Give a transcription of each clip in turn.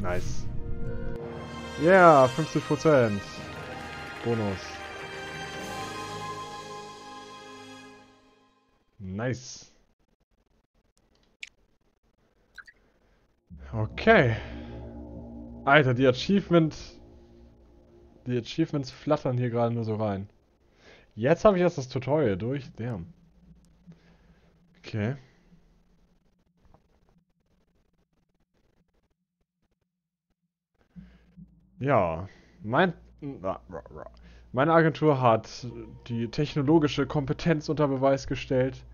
Nice. Yeah, 50%. Bonus. Nice. Okay. Alter, die Achievement... Die Achievements flattern hier gerade nur so rein. Jetzt habe ich erst das Tutorial durch. Damn. Okay. Ja, mein, meine Agentur hat die technologische Kompetenz unter Beweis gestellt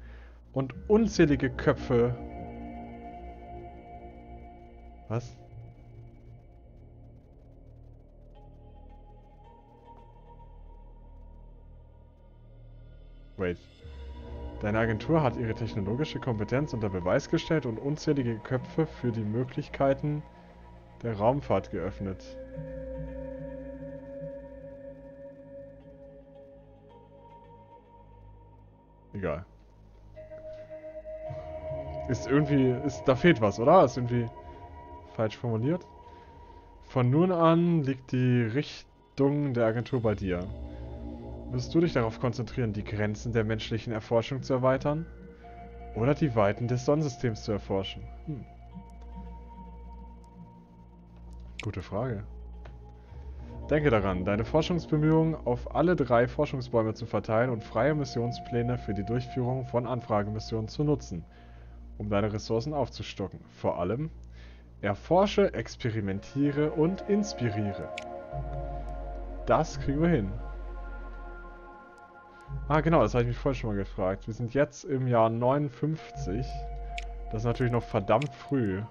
und unzählige Köpfe. Was? Wait. Deine Agentur hat ihre technologische Kompetenz unter Beweis gestellt und unzählige Köpfe für die Möglichkeiten der Raumfahrt geöffnet. Egal. Ist irgendwie, ist, da fehlt was, oder? Ist irgendwie falsch formuliert. Von nun an liegt die Richtung der Agentur bei dir. Wirst du dich darauf konzentrieren, die Grenzen der menschlichen Erforschung zu erweitern? Oder die Weiten des Sonnensystems zu erforschen? Hm. Gute Frage. Denke daran, deine Forschungsbemühungen auf alle drei Forschungsbäume zu verteilen und freie Missionspläne für die Durchführung von Anfragemissionen zu nutzen, um deine Ressourcen aufzustocken. Vor allem, erforsche, experimentiere und inspiriere. Das kriegen wir hin. Ah genau, das habe ich mich vorhin schon mal gefragt. Wir sind jetzt im Jahr 59. Das ist natürlich noch verdammt früh.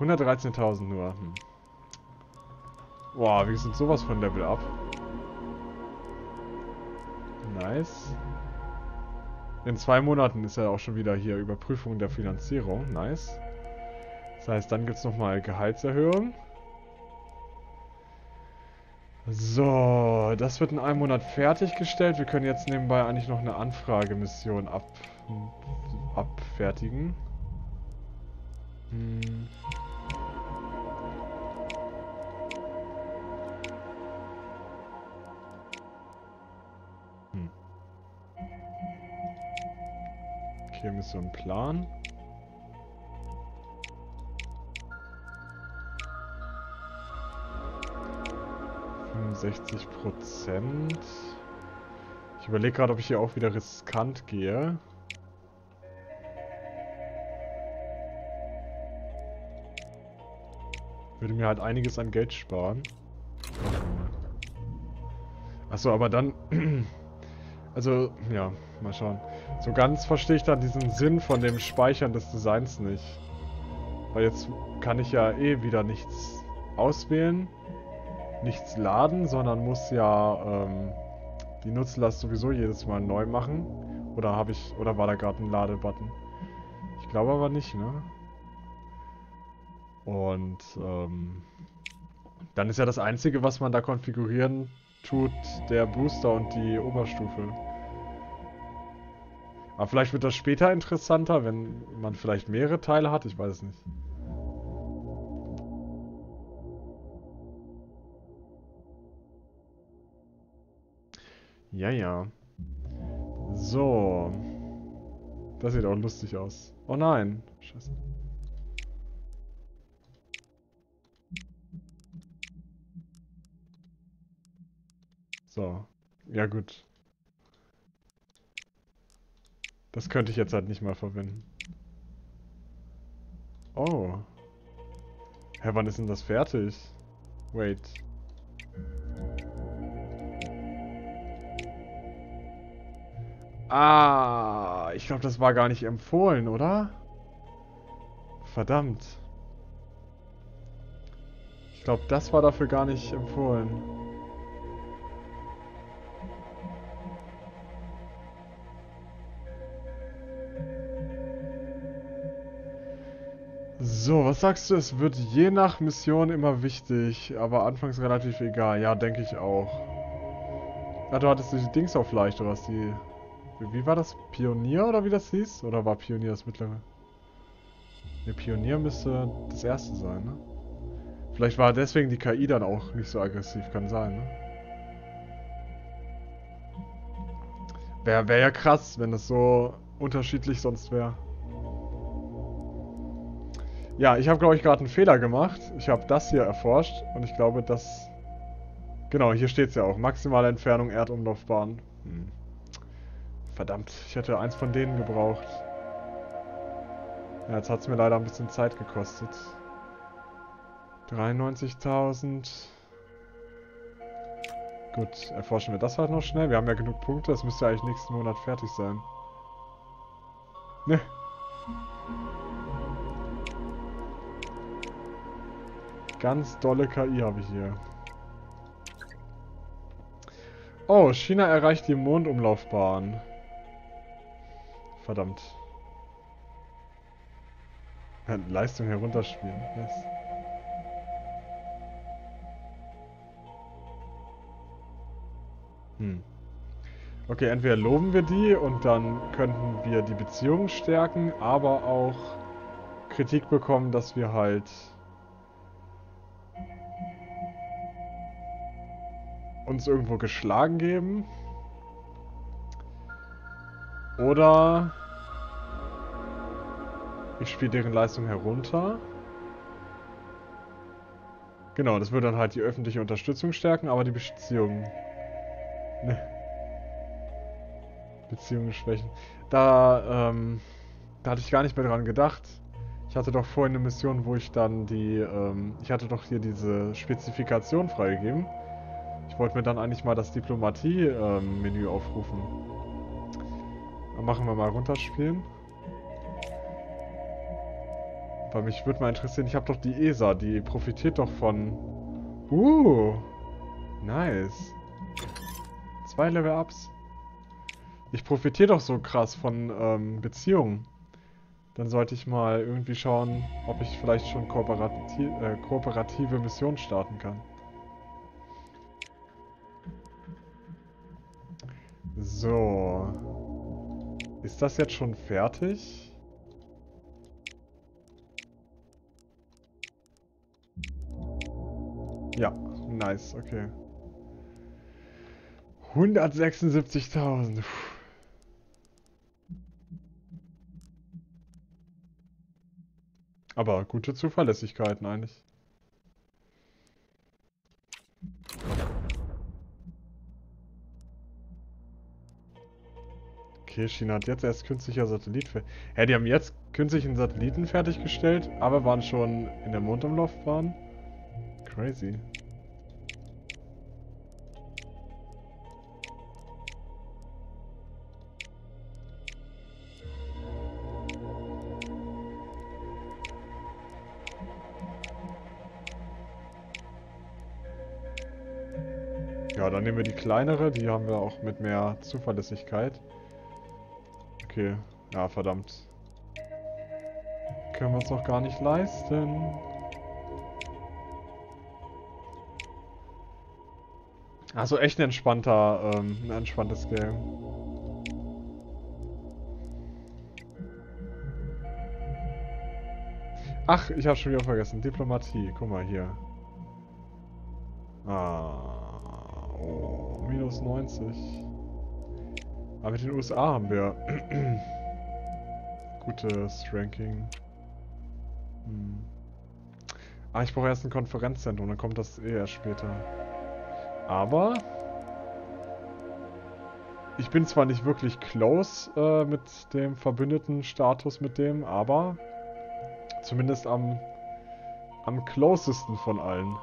113.000 nur. Hm. Boah, wir sind sowas von Level up. Nice. In zwei Monaten ist ja auch schon wieder hier Überprüfung der Finanzierung. Nice. Das heißt, dann gibt es nochmal Gehaltserhöhung. So, das wird in einem Monat fertiggestellt. Wir können jetzt nebenbei eigentlich noch eine Anfragemission ab, abfertigen. Hm. Okay, Mission Plan. Prozent. Ich überlege gerade, ob ich hier auch wieder riskant gehe. Würde mir halt einiges an Geld sparen. Achso, aber dann... also, ja, mal schauen. So ganz verstehe ich dann diesen Sinn von dem Speichern des Designs nicht. Weil jetzt kann ich ja eh wieder nichts auswählen, nichts laden, sondern muss ja ähm, die Nutzlast sowieso jedes Mal neu machen. Oder habe ich, oder war da gerade ein Ladebutton? Ich glaube aber nicht, ne? Und ähm, dann ist ja das Einzige, was man da konfigurieren tut, der Booster und die Oberstufe. Aber vielleicht wird das später interessanter, wenn man vielleicht mehrere Teile hat. Ich weiß es nicht. Ja, ja. So. Das sieht auch lustig aus. Oh nein. Scheiße. So. Ja gut. Das könnte ich jetzt halt nicht mal verwenden. Oh. Hä, wann ist denn das fertig? Wait. Ah, ich glaube, das war gar nicht empfohlen, oder? Verdammt. Ich glaube, das war dafür gar nicht empfohlen. So, was sagst du? Es wird je nach Mission immer wichtig, aber anfangs relativ egal. Ja, denke ich auch. Ja, du hattest die Dings auf leicht, oder was? Die... Wie war das? Pionier oder wie das hieß? Oder war Pionier das mittlere? Ne, Pionier müsste das erste sein, ne? Vielleicht war deswegen die KI dann auch nicht so aggressiv, kann sein, ne? Wäre wär ja krass, wenn es so unterschiedlich sonst wäre. Ja, ich habe, glaube ich, gerade einen Fehler gemacht. Ich habe das hier erforscht und ich glaube, dass... Genau, hier steht es ja auch. Maximale Entfernung Erdumlaufbahn. Hm. Verdammt, ich hätte eins von denen gebraucht. Ja, jetzt hat es mir leider ein bisschen Zeit gekostet. 93.000. Gut, erforschen wir das halt noch schnell. Wir haben ja genug Punkte. Das müsste eigentlich nächsten Monat fertig sein. Ne. Ganz dolle KI habe ich hier. Oh, China erreicht die Mondumlaufbahn. Verdammt. Leistung herunterspielen. Yes. Hm. Okay, entweder loben wir die und dann könnten wir die Beziehung stärken, aber auch Kritik bekommen, dass wir halt uns irgendwo geschlagen geben. Oder ich spiele deren Leistung herunter. Genau, das würde dann halt die öffentliche Unterstützung stärken, aber die Beziehung Ne. Beziehungen schwächen. Da, ähm, da hatte ich gar nicht mehr dran gedacht. Ich hatte doch vorhin eine Mission, wo ich dann die, ähm, ich hatte doch hier diese Spezifikation freigegeben. Ich wollte mir dann eigentlich mal das Diplomatie-Menü aufrufen. Dann machen wir mal runterspielen. Weil mich würde mal interessieren, ich habe doch die ESA, die profitiert doch von... Uh, nice. Zwei Level-Ups. Ich profitiere doch so krass von ähm, Beziehungen. Dann sollte ich mal irgendwie schauen, ob ich vielleicht schon kooperati äh, kooperative Missionen starten kann. So. Ist das jetzt schon fertig? Ja, nice, okay. 176.000. Aber gute Zuverlässigkeiten eigentlich. Okay, China hat jetzt erst künstlicher Satellit... Hä, die haben jetzt künstlichen Satelliten fertiggestellt, aber waren schon in der Mondumlaufbahn? Crazy. Ja, dann nehmen wir die kleinere. Die haben wir auch mit mehr Zuverlässigkeit. Okay. Ja, verdammt. Können wir uns noch gar nicht leisten. Also echt ein entspannter, ähm, ein entspanntes Game. Ach, ich habe schon wieder vergessen. Diplomatie. Guck mal hier. Ah. Oh, minus 90. Aber mit den USA haben wir gutes Ranking. Hm. Ah, ich brauche erst ein Konferenzzentrum, dann kommt das eh erst später. Aber... Ich bin zwar nicht wirklich close äh, mit dem verbündeten Status mit dem, aber zumindest am, am closesten von allen.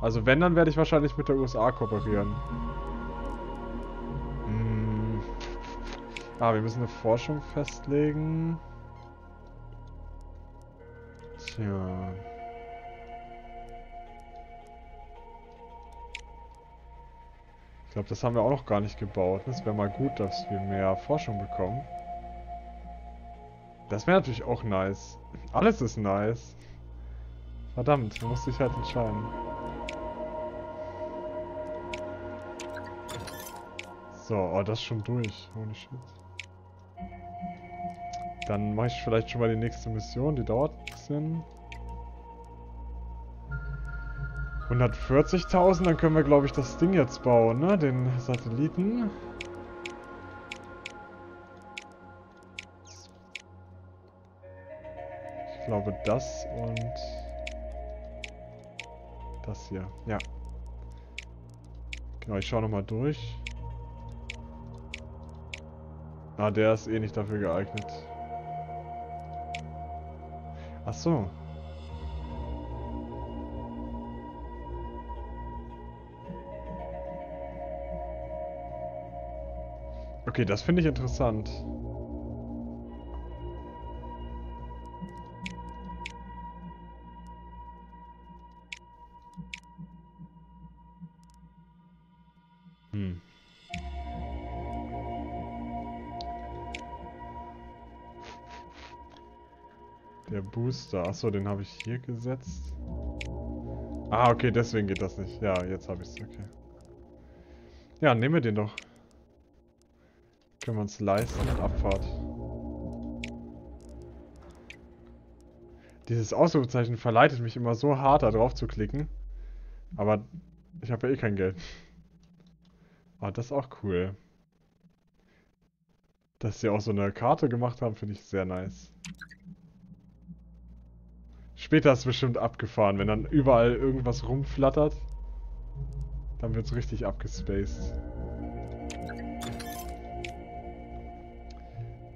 Also wenn, dann werde ich wahrscheinlich mit der USA kooperieren. Ah, wir müssen eine Forschung festlegen. Tja. Ich glaube, das haben wir auch noch gar nicht gebaut. Das wäre mal gut, dass wir mehr Forschung bekommen. Das wäre natürlich auch nice. Alles ist nice. Verdammt, da musste ich halt entscheiden. So, oh, das ist schon durch. Holy shit. Dann mache ich vielleicht schon mal die nächste Mission. Die dauert ein bisschen. 140.000, dann können wir, glaube ich, das Ding jetzt bauen, ne? Den Satelliten. Ich glaube, das und das hier. Ja. Genau, ich schaue nochmal durch. Ah, der ist eh nicht dafür geeignet. Ach so. Okay, das finde ich interessant. Booster. Achso, den habe ich hier gesetzt. Ah, okay, deswegen geht das nicht. Ja, jetzt habe ich es. Okay. Ja, nehmen wir den doch. Können wir uns leisten. Abfahrt. Dieses Ausrufezeichen verleitet mich immer so hart, da drauf zu klicken. Aber ich habe ja eh kein Geld. Ah, das ist auch cool. Dass sie auch so eine Karte gemacht haben, finde ich sehr nice. Später ist es bestimmt abgefahren, wenn dann überall irgendwas rumflattert. Dann wird es richtig abgespaced.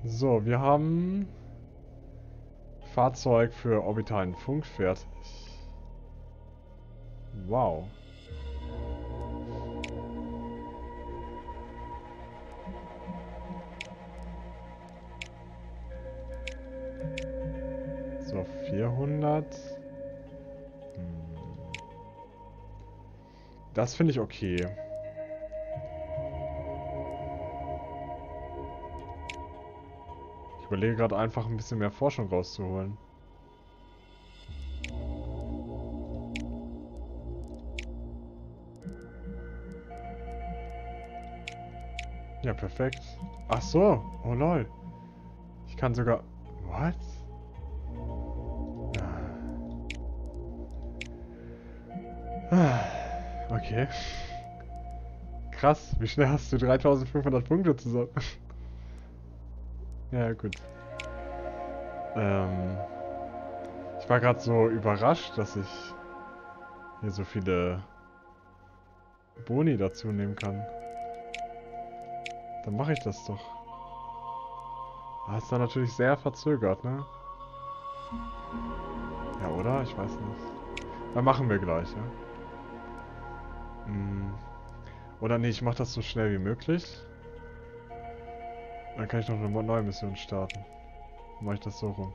So, wir haben Fahrzeug für orbitalen Funk fertig. Wow. 400. Hm. Das finde ich okay. Ich überlege gerade einfach ein bisschen mehr Forschung rauszuholen. Ja, perfekt. Ach so. Oh lol. Ich kann sogar... What? Okay. Krass, wie schnell hast du 3500 Punkte zusammen? ja, gut. Ähm, ich war gerade so überrascht, dass ich hier so viele Boni dazu nehmen kann. Dann mache ich das doch. Ah, ist dann natürlich sehr verzögert, ne? Ja, oder? Ich weiß nicht. Dann machen wir gleich, ja? Hm. Oder nee, ich mach das so schnell wie möglich. Dann kann ich noch eine neue Mission starten. Dann mach ich das so rum.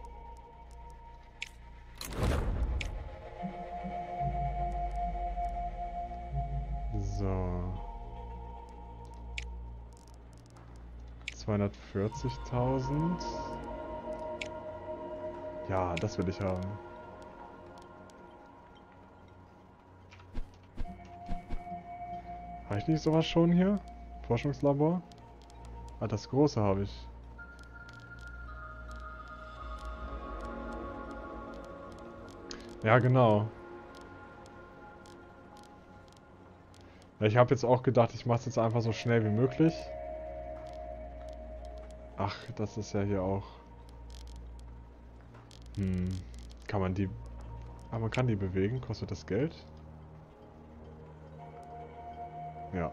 So. 240.000. Ja, das will ich haben. Habe ich nicht sowas schon hier? Forschungslabor? Ah, das große habe ich. Ja, genau. Ich habe jetzt auch gedacht, ich mache es jetzt einfach so schnell wie möglich. Ach, das ist ja hier auch... Hm, kann man die... Aber man kann die bewegen, kostet das Geld? Ja.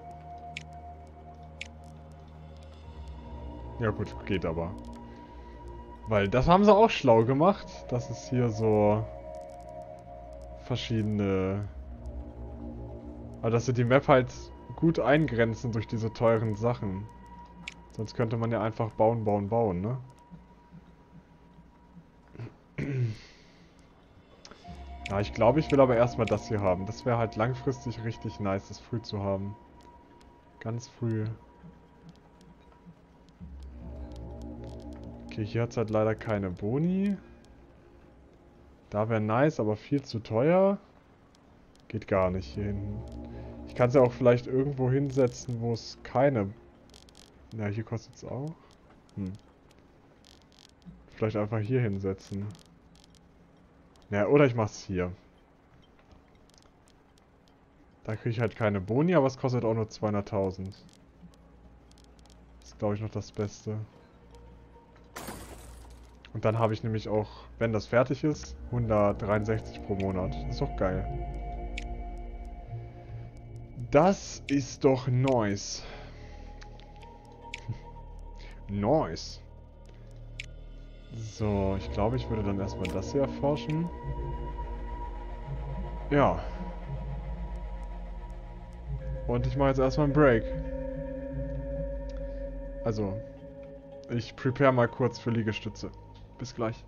Ja gut, geht aber. Weil das haben sie auch schlau gemacht, dass es hier so verschiedene... Also dass sie die Map halt gut eingrenzen durch diese teuren Sachen. Sonst könnte man ja einfach bauen, bauen, bauen, ne? Ja, ich glaube, ich will aber erstmal das hier haben. Das wäre halt langfristig richtig nice, das früh zu haben. Ganz früh. Okay, hier hat es halt leider keine Boni. Da wäre nice, aber viel zu teuer. Geht gar nicht hier hinten. Ich kann es ja auch vielleicht irgendwo hinsetzen, wo es keine... Ja, hier kostet es auch. Hm. vielleicht einfach hier hinsetzen. Ja, oder ich mach's hier. Da kriege ich halt keine Boni, aber es kostet auch nur 200.000. Das ist, glaube ich, noch das Beste. Und dann habe ich nämlich auch, wenn das fertig ist, 163 pro Monat. Das ist doch geil. Das ist doch nice. nice. So, ich glaube, ich würde dann erstmal das hier erforschen. Ja. Und ich mache jetzt erstmal einen Break. Also, ich prepare mal kurz für Liegestütze. Bis gleich.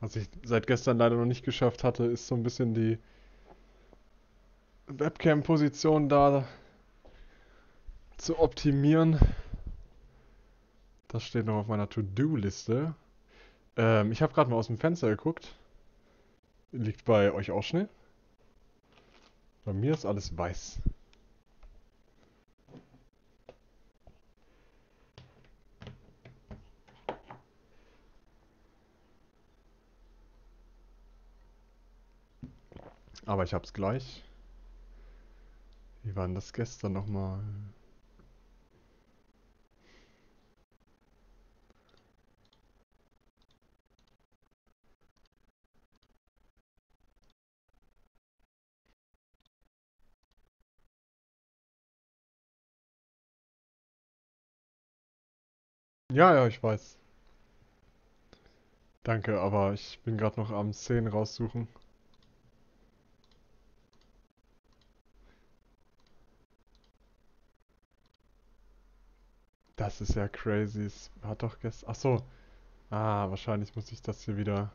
Was ich seit gestern leider noch nicht geschafft hatte, ist so ein bisschen die Webcam-Position da zu optimieren. Das steht noch auf meiner To-Do-Liste. Ähm, ich habe gerade mal aus dem Fenster geguckt. Liegt bei euch auch Schnee? Bei mir ist alles weiß. Aber ich hab's gleich. Wie war denn das gestern nochmal? Ja, ja, ich weiß. Danke, aber ich bin gerade noch am Szenen raussuchen. Das ist ja crazy. Es hat doch gestern... Ach so. Ah, wahrscheinlich muss ich das hier wieder...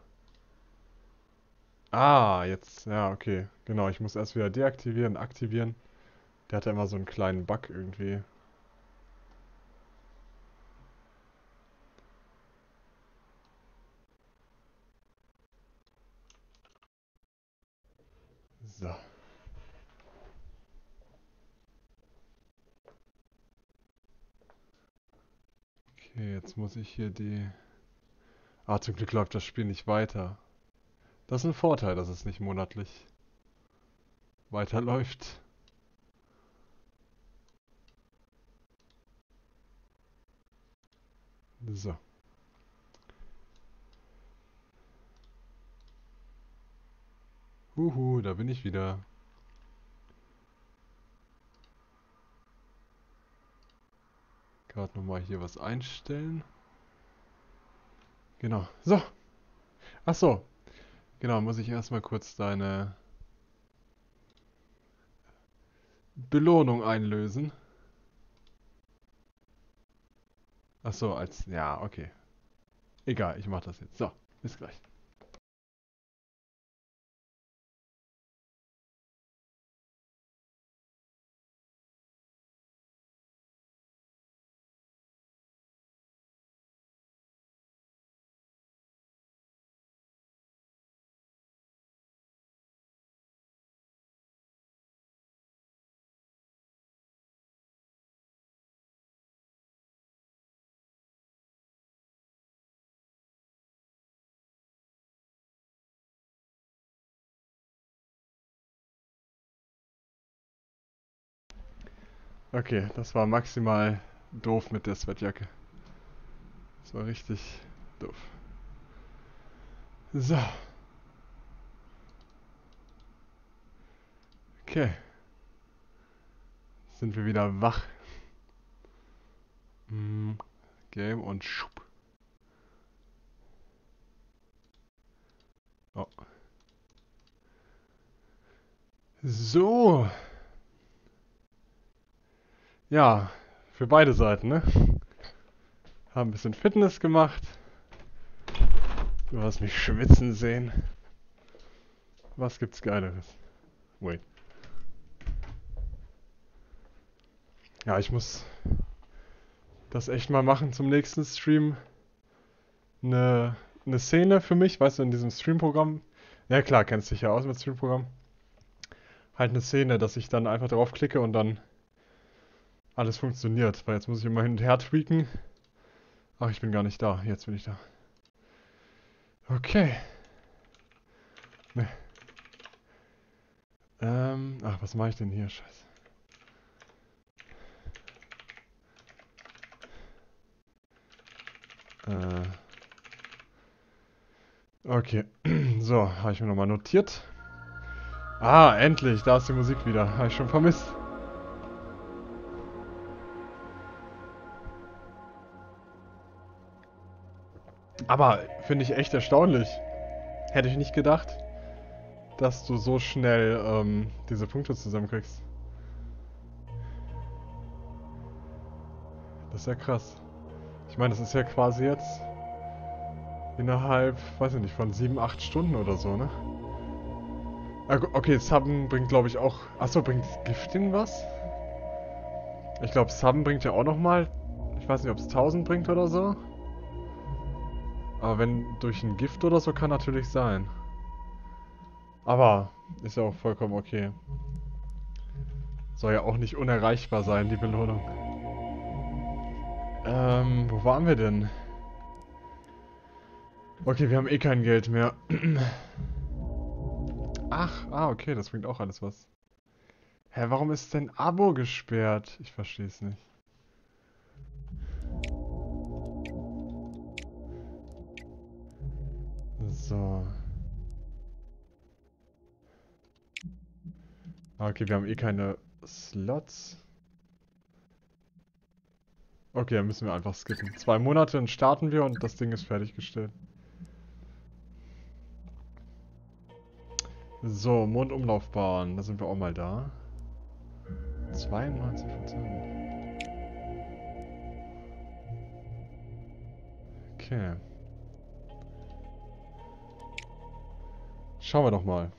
Ah, jetzt. Ja, okay. Genau, ich muss erst wieder deaktivieren, aktivieren. Der hat ja immer so einen kleinen Bug irgendwie. So. Okay, jetzt muss ich hier die... Ah, zum Glück läuft das Spiel nicht weiter. Das ist ein Vorteil, dass es nicht monatlich weiterläuft. So. Huhu, da bin ich wieder. Gerade nochmal hier was einstellen. Genau. So. Ach so. Genau, muss ich erstmal kurz deine Belohnung einlösen. Ach so, als... Ja, okay. Egal, ich mach das jetzt. So, bis gleich. Okay, das war maximal doof mit der Sweatjacke. Das war richtig doof. So. Okay. Sind wir wieder wach. Mm, Game und Schub. Oh. So. Ja, für beide Seiten, ne? Haben ein bisschen Fitness gemacht. Du hast mich schwitzen sehen. Was gibt's Geileres? Wait. Ja, ich muss das echt mal machen zum nächsten Stream. Eine, eine Szene für mich, weißt du, in diesem Streamprogramm. Ja klar, kennst dich ja aus mit Streamprogramm. Halt eine Szene, dass ich dann einfach draufklicke und dann alles funktioniert. Weil jetzt muss ich immer hin und her tweaken. Ach, ich bin gar nicht da. Jetzt bin ich da. Okay. Ne. Ähm, ach, was mache ich denn hier? Scheiße. Äh. Okay. So, habe ich mir nochmal notiert. Ah, endlich. Da ist die Musik wieder. Habe ich schon vermisst. Aber finde ich echt erstaunlich. Hätte ich nicht gedacht, dass du so schnell ähm, diese Punkte zusammenkriegst. Das ist ja krass. Ich meine, das ist ja quasi jetzt Innerhalb, weiß ich nicht, von 7, 8 Stunden oder so, ne? Ah, okay, Subben bringt glaube ich auch... Achso, bringt Gifting was? Ich glaube, Subben bringt ja auch nochmal... Ich weiß nicht, ob es 1000 bringt oder so. Aber wenn durch ein Gift oder so, kann natürlich sein. Aber ist ja auch vollkommen okay. Soll ja auch nicht unerreichbar sein, die Belohnung. Ähm, wo waren wir denn? Okay, wir haben eh kein Geld mehr. Ach, ah, okay, das bringt auch alles was. Hä, warum ist denn Abo gesperrt? Ich verstehe es nicht. So. Okay, wir haben eh keine Slots. Okay, dann müssen wir einfach skippen. Zwei Monate, dann starten wir und das Ding ist fertiggestellt. So, Mondumlaufbahn. Da sind wir auch mal da. 92% Okay. Schauen wir doch mal.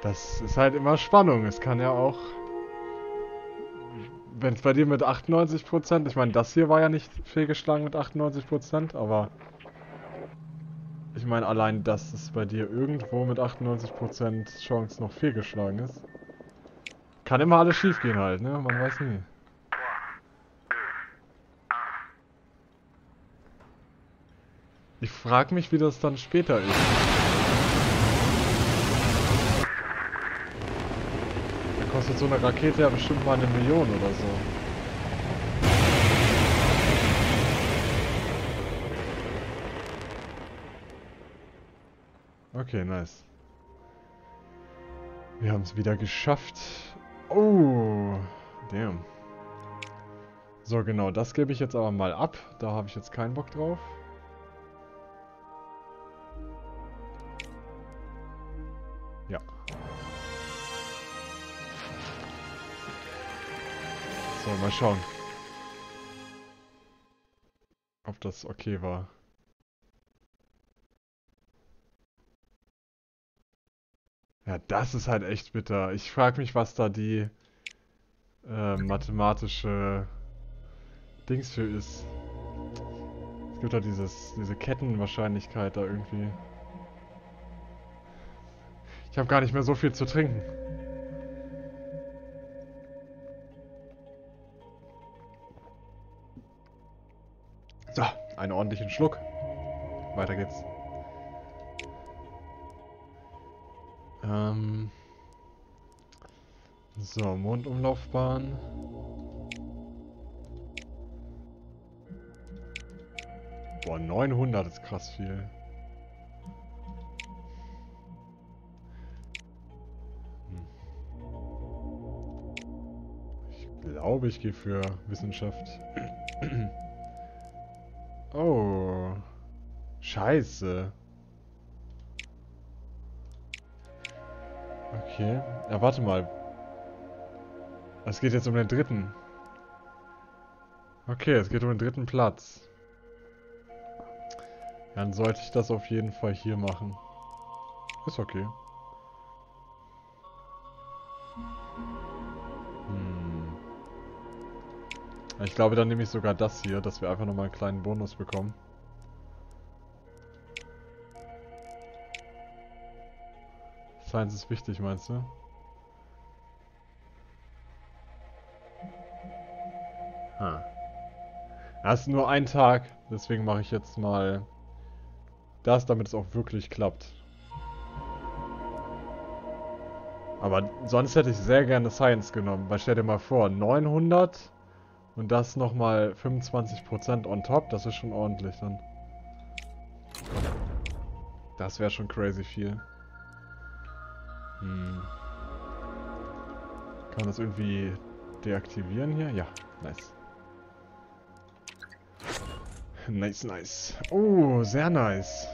Das ist halt immer Spannung. Es kann ja auch... Wenn es bei dir mit 98%... Ich meine, das hier war ja nicht fehlgeschlagen mit 98%, aber... Ich meine, allein, dass es bei dir irgendwo mit 98% Chance noch fehlgeschlagen ist. Kann immer alles schief gehen halt, ne? Man weiß nie. Ich frage mich, wie das dann später ist. kostet so eine Rakete ja bestimmt mal eine Million oder so. Okay, nice. Wir haben es wieder geschafft. Oh, damn. So, genau, das gebe ich jetzt aber mal ab. Da habe ich jetzt keinen Bock drauf. So, mal schauen. Ob das okay war. Ja, das ist halt echt bitter. Ich frage mich, was da die äh, mathematische Dings für ist. Es gibt da dieses, diese Kettenwahrscheinlichkeit da irgendwie. Ich habe gar nicht mehr so viel zu trinken. einen ordentlichen Schluck. Weiter geht's. Ähm so, Mondumlaufbahn. Boah, 900 ist krass viel. Ich glaube, ich gehe für Wissenschaft. Oh. Scheiße. Okay. Ja, warte mal. Es geht jetzt um den dritten. Okay, es geht um den dritten Platz. Dann sollte ich das auf jeden Fall hier machen. Ist okay. Ich glaube, dann nehme ich sogar das hier, dass wir einfach nochmal einen kleinen Bonus bekommen. Science ist wichtig, meinst du? Ha. Das ist nur ein Tag, deswegen mache ich jetzt mal das, damit es auch wirklich klappt. Aber sonst hätte ich sehr gerne Science genommen, weil stell dir mal vor, 900 und das nochmal 25% on top, das ist schon ordentlich dann. Das wäre schon crazy viel. Hm. Kann man das irgendwie deaktivieren hier? Ja, nice. Nice, nice. Oh, sehr nice.